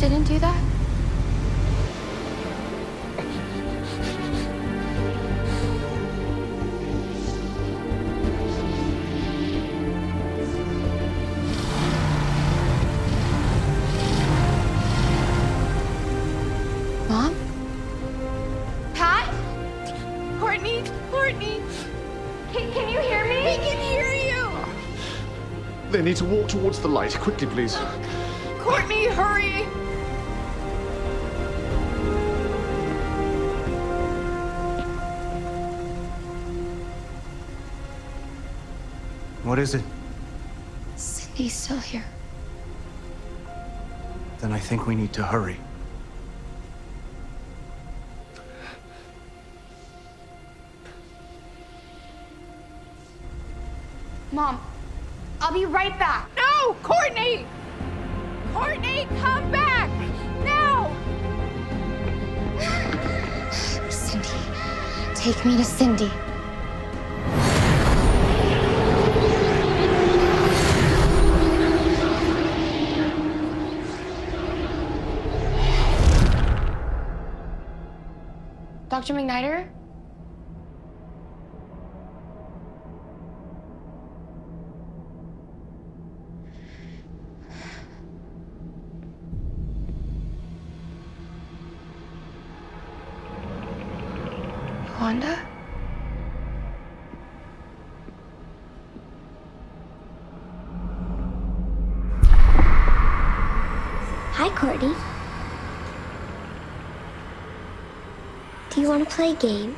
didn't do that? Mom? Pat? Courtney, Courtney, can, can you hear me? We can hear you. They need to walk towards the light. Quickly, please. Oh, Courtney, hurry. What is it? Cindy's still here. Then I think we need to hurry. Mom, I'll be right back. No, Courtney. Courtney, come back now. Cindy. Take me to Cindy. Dr. McNider? Wanda? Hi, Courtney. Do you want to play a game?